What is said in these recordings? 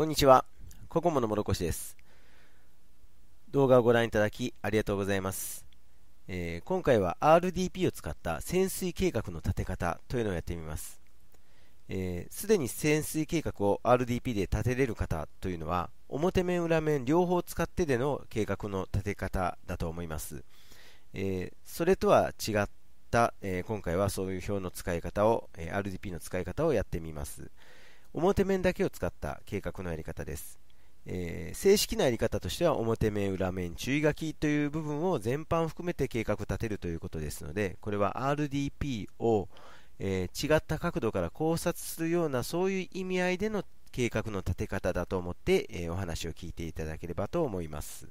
こんにちは。ココモのもろこしです。動画をご覧いただきありがとうございます。えー、今回は RDP を使った潜水計画の立て方というのをやってみます。す、えー、で、に潜水計画を RDP で立てれる方というのは表面裏面両方使ってでの計画の立て方だと思います。えー、それとは違った、え今回はそういう表の使い方を、え RDP の使い方をやってみます。表面だけを使った計画のやり方です。えー、正式なやり方としては表面、裏面、注意書きという部分を全般含めて計画立てるということですので、これは RDP を、えー、違った角度から考察するようなそういう意味合いでの計画の立て方だと思って、えー、お話を聞いていただければと思います。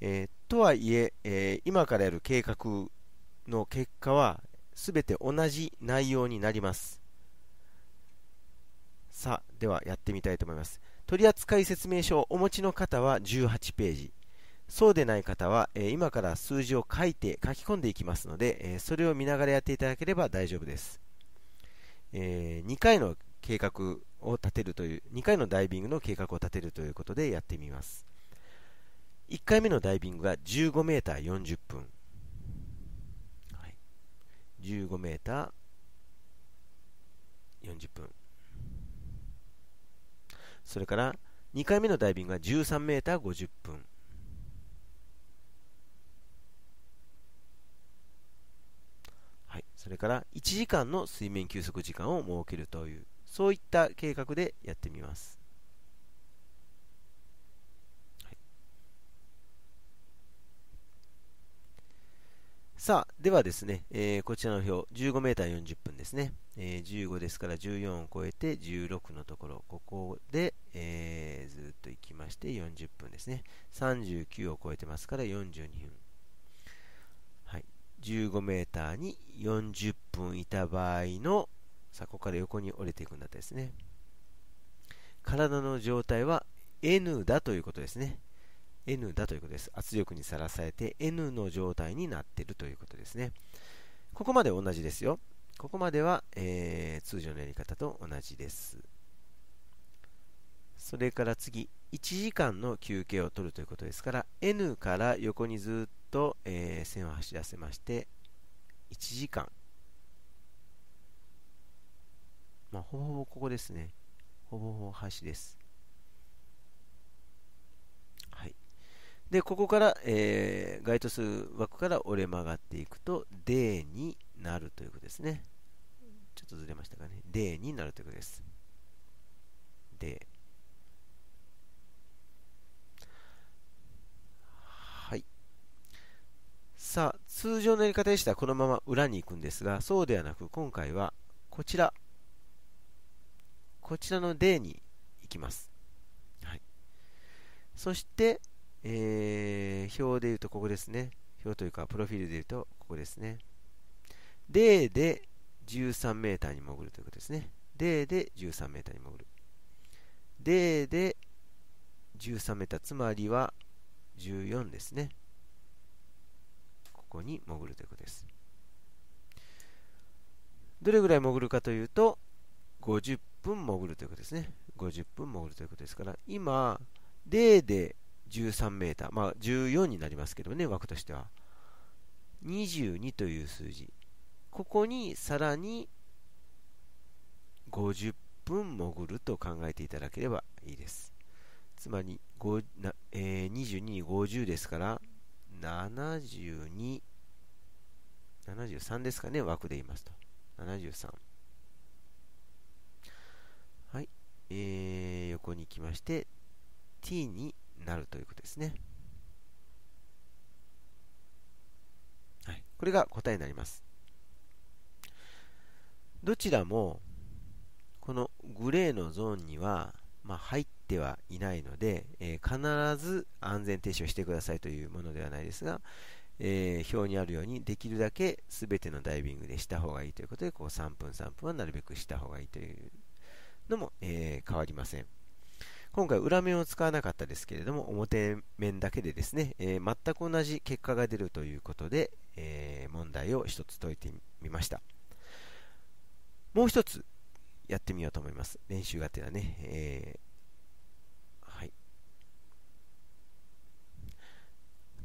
えとはいええ今からやる計画の結果は全て同じ内容になります。さあ、ではやってみたいと思います。取扱説明書をお持ちの方は18ページ。そうでない方は、えー、今から数字を書いて書き込んでいきますので、えー、それを見ながらやっていただければ大丈夫です。えー、2回の計画を立てるという、2回のダイビングの計画を立てるということでやってみます。1回目のダイビングが15メーター40分。はい、15メーター40分。それから2回目のダイビングは 13m50 分。はい、それから1時間の水面休息時間を設けるという、そういった計画でやってみます。さあ、ではですね、えー、こちらの表、15メーター40分ですね。えー、15ですから14を超えて16のところ、ここで、えー、ずっと行きまして40分ですね。39を超えてますから42分。はい。15メーターに40分いた場合の、さあ、ここから横に折れていくんだったですね。体の状態は N だということですね。N だということです。圧力にさらされて N の状態になっているということですね。ここまで同じですよ。ここまでは、えー、通常のやり方と同じです。それから次、1時間の休憩を取るということですから、N から横にずっと、えー、線を走らせまして、1時間。まあ、ほぼほぼここですね。ほぼほぼ端です。で、ここから、えー、該当数枠から折れ曲がっていくと、D になるということですね。ちょっとずれましたかね。D になるということです。D。はい。さあ、通常のやり方でしたらこのまま裏に行くんですが、そうではなく、今回はこちら、こちらの D に行きます。はい。そして、えー、表で言うとここですね。表というか、プロフィールで言うとここですね。D で13メーターに潜るということですね。D で13メーターに潜る。D で13メーター、つまりは14ですね。ここに潜るということです。どれぐらい潜るかというと、50分潜るということですね。50分潜るということですから、今、D で13メーター、まあ14になりますけどね、枠としては。22という数字。ここにさらに50分潜ると考えていただければいいです。つまり、えー、22に50ですから、72、73ですかね、枠で言いますと。73。はい。えー、横に行きまして、t になるということですね。はい、これが答えになります。どちらもこのグレーのゾーンには、まあ、入ってはいないので、えー、必ず安全停止をしてくださいというものではないですが、えー、表にあるようにできるだけ全てのダイビングでした方がいいということでこう3分3分はなるべくした方がいいというのも、えー、変わりません。今回裏面を使わなかったですけれども表面だけでですね、えー、全く同じ結果が出るということで、えー、問題を1つ解いてみました。もう1つやってみようと思います。練習がてらね、えー、はい。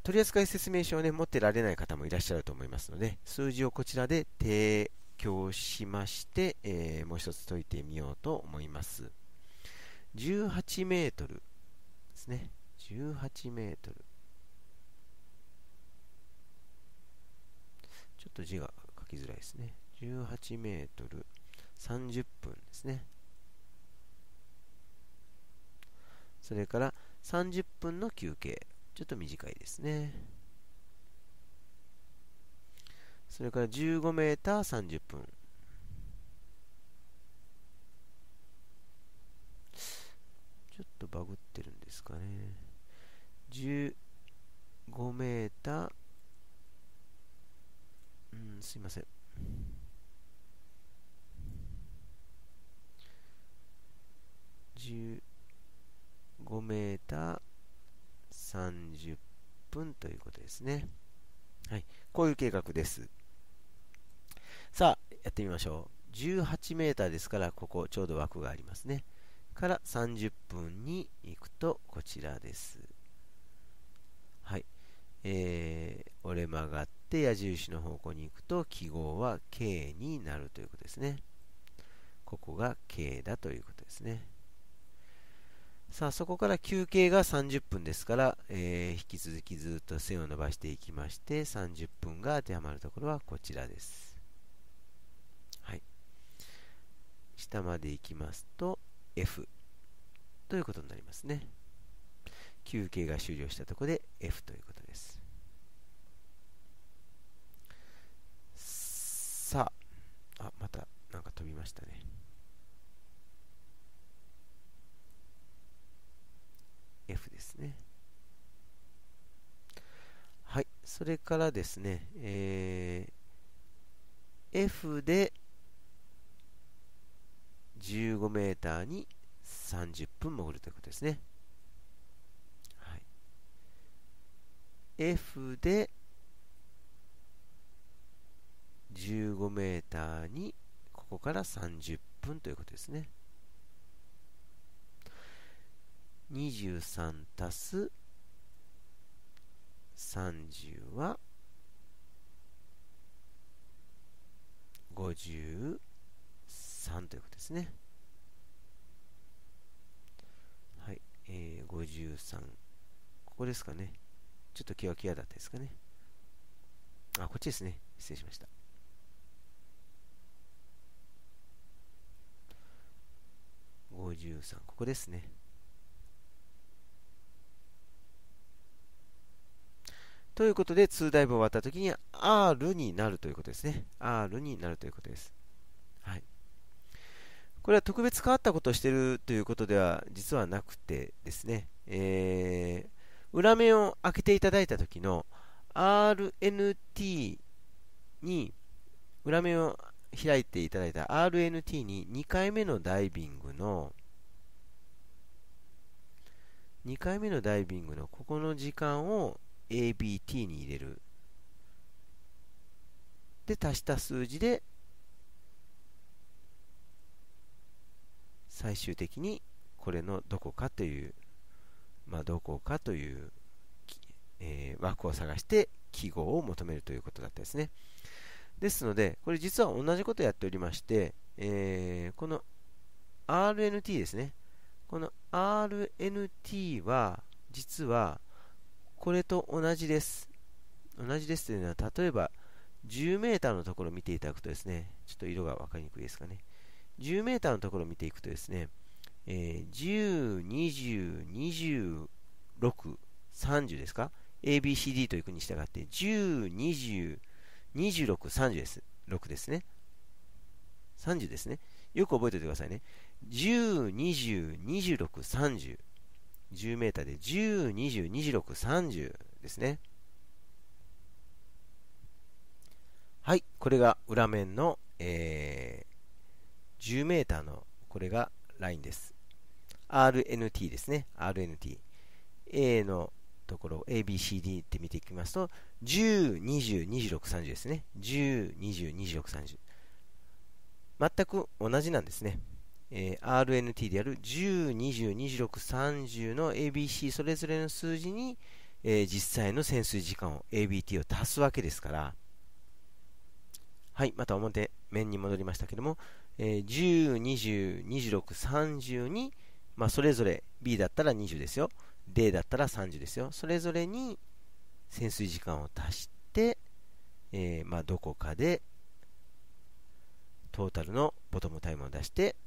取扱説明書をね持ってられない方もいらっしゃると思いますので数字をこちらで提供しまして、えー、もう1つ解いてみようと思います。18メートルですね。18メートル。ちょっと字が書きづらいですね。18メートル30分ですね。それから30分の休憩。ちょっと短いですね。それから15メーター30分。ちょっとバグってるんですかね。15メーター、うん、すいません。15メーター30分ということですね。はい。こういう計画です。さあ、やってみましょう。18メーターですから、ここちょうど枠がありますね。から30分に行くと、こちらです。はい。えー、折れ曲がって矢印の方向に行くと、記号は K になるということですね。ここが K だということですね。さあ、そこから休憩が30分ですから、えー、引き続きずっと線を伸ばしていきまして、30分が当てはまるところはこちらです。はい。下まで行きますと、F ということになりますね。休憩が終了したところで F ということです。さあ、あ、またなんか飛びましたね。F ですね。はい。それからですね、えー、F で15メーターに30分潜るということですね。はい、F で15メーターにここから30分ということですね。23足す30は53ということですね。はい、えー、53。ここですかね。ちょっとキワキワだったですかね。あ、こっちですね。失礼しました。53、ここですね。ということで、2ダイブ終わったときに R になるということですね。R になるということです。これは特別変わったことをしているということでは実はなくてですね、えー、裏面を開けていただいたときの RNT に、裏面を開いていただいた RNT に2回目のダイビングの2回目のダイビングのここの時間を ABT に入れる。で、足した数字で、最終的にこれのどこかという、まあ、どこかという、えー、枠を探して記号を求めるということだったですね。ですので、これ実は同じことをやっておりまして、えー、この RNT ですね。この RNT は、実は、これと同じです。同じですというのは、例えば、10メーターのところを見ていただくとですね、ちょっと色が分かりにくいですかね。10メーターのところを見ていくとですね、えー、10、20、26、30ですか ?ABCD という国に従って、10、20、26、30です。6ですね。30ですね。よく覚えておいてくださいね。10、20、26、30。10メーターで10、20、26、30ですね。はい、これが裏面の、え10メーターのこれがラインです。RNT ですね。RNT。A のところ、ABCD って見ていきますと、10、20、26、30ですね。10、20、26、30。全く同じなんですね。えー、RNT である10、20、26、30の ABC それぞれの数字にえー、実際の潜水時間を ABT を足すわけですからはいまた表面に戻りましたけども、えー、10、20、26、30に、まあ、それぞれ B だったら20ですよ。D だったら30ですよ。それぞれに潜水時間を足して、えー、まあ、どこかでトータルのボトムタイムを出して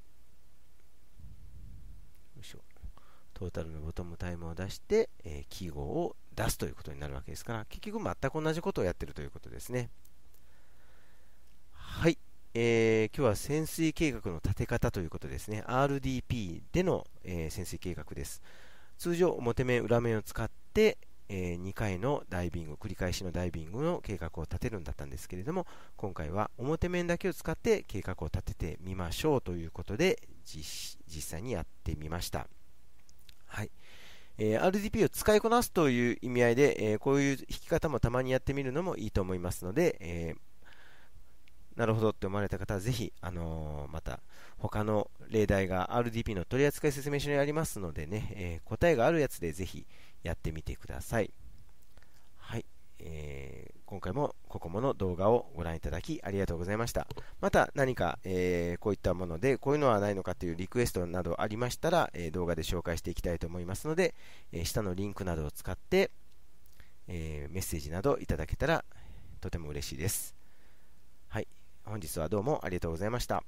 トータルのボトムタイムを出して、えー、記号を出すということになるわけですから結局全く同じことをやってるということですねはい、えー、今日は潜水計画の立て方ということですね。RDP での、えー、潜水計画です。通常表面裏面を使って、えー、2回のダイビング繰り返しのダイビングの計画を立てるんだったんですけれども今回は表面だけを使って計画を立ててみましょうということで実際にやってみました。はい。えー、RDP を使いこなすという意味合いで、えー、こういう弾き方もたまにやってみるのもいいと思いますので、えー、なるほどって思われた方はぜひ、あのまた他の例題が RDP の取扱説明書にありますのでね、え答えがあるやつでぜひやってみてください。はい、えー、今回もココモの動画をご覧いただきありがとうございました。また何か、えー、こういったものでこういうのはないのかというリクエストなどありましたら、え、動画で紹介していきたいと思いますので、え下のリンクなどを使って、えメッセージなどいただけたらとても嬉しいです。本日はどうもありがとうございました。